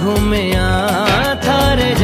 ঘুমে